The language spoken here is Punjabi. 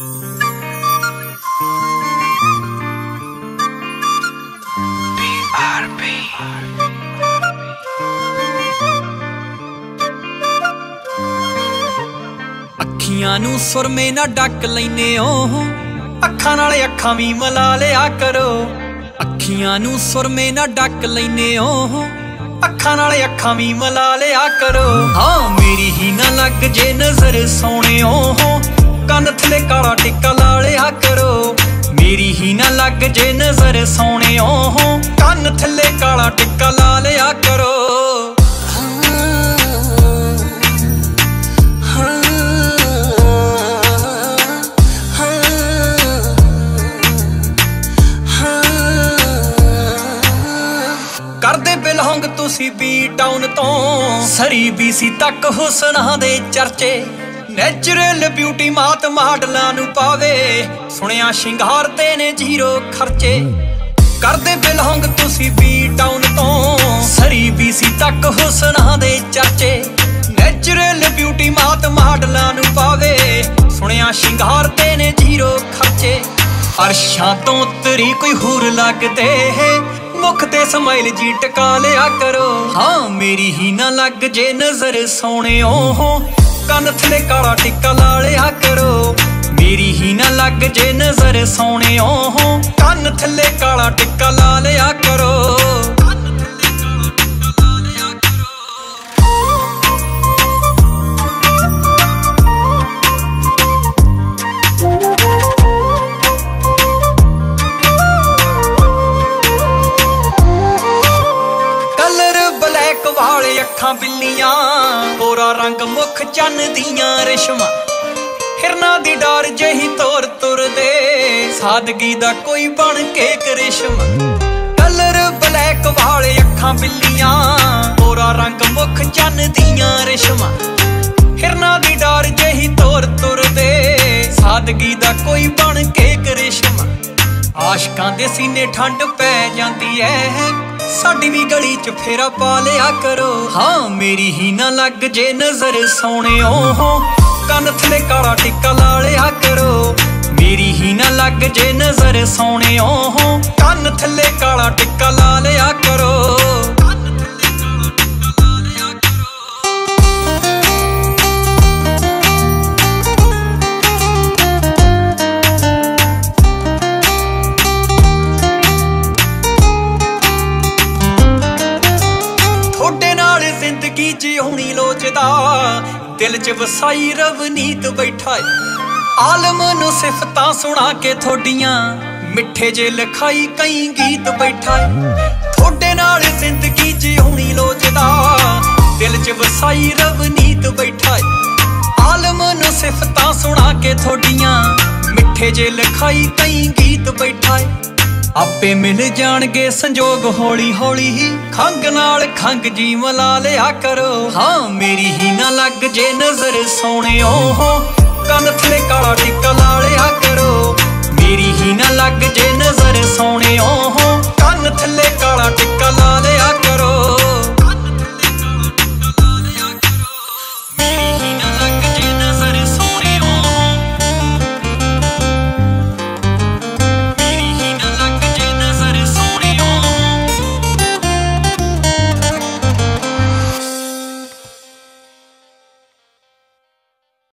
ਅੱਖੀਆਂ ਨੂੰ ਸੁਰਮੇ ਨਾ ਡੱਕ ਲੈਨੇ ਓ। ਅੱਖਾਂ ਨਾਲ ਅੱਖਾਂ ਵੀ ਮਲਾ ਲਿਆ ਕਰੋ। ਅੱਖੀਆਂ ਨੂੰ ਸੁਰਮੇ ਨਾ ਡੱਕ ਲੈਨੇ ਓ। ਅੱਖਾਂ ਨਾਲ ਅੱਖਾਂ ਵੀ ਮਲਾ ਲਿਆ ਕਰੋ। ਹਾਂ, ਮੇਰੀ ਹੀ ਨਾ ਲੱਗ ਜੇ ਨਜ਼ਰ ਸੋਹਣਿਓ ਕੰਨ ਥਲੇ ਕਾਲਾ ਟਿੱਕਾ ਲਾ ਲਿਆ ਕਰੋ। ਮੇਰੀ ਹੀ ਨਾ ਲੱਗ ਜੇ ਨਜ਼ਰ ਸੋਹਣਿਓ। ਕੰਨ ਥੱਲੇ ਕਾਲਾ ਟਿੱਕਾ ਲਾ ਲਿਆ ਕਰੋ। ਕਰਦੇ ਬਿਲੋਂਗ ਤੁਸੀਂ ਬੀ ਟਾਊਨ ਤੋਂ। ਸਰੀ ਬੀਸੀ ਤੱਕ ਹੁਸਨਾ ਦੇ ਚਰਚੇ। ਨੈਚੁਰਲ ਬਿਊਟੀ ਮਾਤ ਮਾਡਲਾਂ ਨੂੰ ਪਾਵੇ। ਸੁਣਿਆ ਸ਼ਿੰਗਾਰ ਤੇ ਨੇ ਜ਼ੀਰੋ ਖਰਚੇ। ਕਰਦੇ ਬਿਲੋਂਗ ਤੁਸੀਂ ਬੀ ਟਾਊਨ ਤੋਂ। ਸਰੀ ਬੀਸੀ ਤੱਕ ਹੁਸਨਾਂ ਦੇ ਚਰਚੇ। ਨੈਚੁਰਲ ਬਿਊਟੀ ਮਾਤ ਮਾਡਲਾਂ ਨੂੰ ਪਾਵੇ। ਸੁਣਿਆ ਸ਼ਿੰਗਾਰ ਤੇ ਨੇ ਜ਼ੀਰੋ ਖਰਚੇ। ਅਰਸ਼ਾਂ ਤੋਂ ਤੇਰੀ ਕੋਈ ਹੂਰ ਲੱਗਦੇ ਮੁਖ ਤੇ ਸਮਾਈਲ ਜੀ ਟਕਾ ਲਿਆ ਕਰੋ। ਹਾਂ, ਮੇਰੀ ਹੀ ਨਾ ਲੱਗ ਜੇ ਨਜ਼ਰ ਸੋਹਣਿਓ। ਕੰਨ ਥਲੇ ਕਾਲਾ ਟਿੱਕਾ ਲਾ ਲਿਆ ਕਰੋ। ਮੇਰੀ ਹੀ ਨਾ ਲੱਗ ਜੇ ਨਜ਼ਰ ਸੋਹਣਿਓ। ਕੰਨ ਥੱਲੇ ਕਾਲਾ ਟਿੱਕਾ ਲਾ ਲਿਆ ਕਰੋ। ਅੱਖਾਂ ਬਿੱਲੀਆਂ ਕੋਰਾ ਰੰਗ ਮੁਖ ਚੰਨ ਦੀਆਂ ਰੇਸ਼ਮਾ। ਹਿਰਨਾ ਦੀ ਡਾਰ ਜਹੀ ਤੋਰ ਤੁਰਦੇ, ਸਾਦਗੀ ਦਾ ਕੋਈ ਬਣ ਕੇ ਕਰਿਸ਼ਮਾ ਕਲਰ ਬਲੈਕ ਵਾਲੇ ਅੱਖਾਂ ਬਿੱਲੀਆਂ ਹੋਰਾ ਰੰਗ ਮੁਖ ਚੰਨ ਦੀਆਂ ਰੇਸ਼ਮਾ। ਹਿਰਨਾ ਦੀ ਡਾਰ ਜਹੀ ਤੋਰ ਤੁਰਦੇ, ਸਾਦਗੀ ਦਾ ਕੋਈ ਬਣ ਕੇ ਕਰਿਸ਼ਮਾ ਆਸ਼ਕਾਂ ਦੇ ਸੀਨੇ ਠੰਡ ਪੈ ਜਾਂਦੀ ਐ। ਸਾਡੀ ਵੀ ਗਲੀ 'ਚ ਫੇਰਾ ਪਾ ਲਿਆ ਕਰੋ। ਹਾਂ, ਮੇਰੀ ਹੀ ਨਾ ਲੱਗ ਜੇ ਨਜ਼ਰ ਸੋਹਣਿਓ। ਕੰਨ ਥਲੇ ਕਾਲਾ ਟਿੱਕਾ ਲਾ ਲਿਆ ਕਰੋ। ਮੇਰੀ ਹੀ ਨਾ ਲੱਗ ਜੇ ਨਜ਼ਰ ਸੋਹਣਿਓ। ਕੰਨ ਥੱਲੇ ਕਾਲਾ ਟਿੱਕਾ ਲਾ ਜ਼ਿੰਦਗੀ ਲੋਚਦਾ। ਦਿਲ 'ਚ ਵਸਾਈ ਰਵਨੀਤ ਬੈਠਾ ਏ। ਆਲਮ ਨੂੰ ਸਿਫਤਾਂ ਸੁਣਾ ਕੇ ਤੁਹਾਡੀਆਂ ਮਿੱਠੇ ਜੇ ਲਖਾਈ ਕਈ ਗੀਤ ਬੈਠਾ ਏ। ਤੁਹਾਡੇ ਨਾਲ ਜ਼ਿੰਦਗੀ ਜਿਉਣੀ ਲੋਚਦਾ। ਦਿਲ 'ਚ ਵਸਾਈ ਰਵਨੀਤ ਬੈਠਾ ਏ। ਆਲਮ ਨੂੰ ਸਿਫਤਾਂ ਸੁਣਾ ਕੇ ਤੁਹਾਡੀਆਂ ਮਿੱਠੇ ਜੇ ਲਖਾਈ ਕਈ ਗੀਤ ਬੈਠਾ ਏ। ਆਪੇ ਮਿਲ ਜਾਣਗੇ ਸੰਜੋਗ ਹੌਲੀ ਹੌਲੀ ਹੀ। ਖੰਗ ਨਾਲ ਖੰਗ ਜੀ ਮਲਾ ਲਿਆ ਕਰੋ। ਹਾਂ, ਮੇਰੀ ਹੀ ਨਾ ਲੱਗ ਜੇ ਨਜ਼ਰ ਸੋਹਣਿਓ। ਹੋ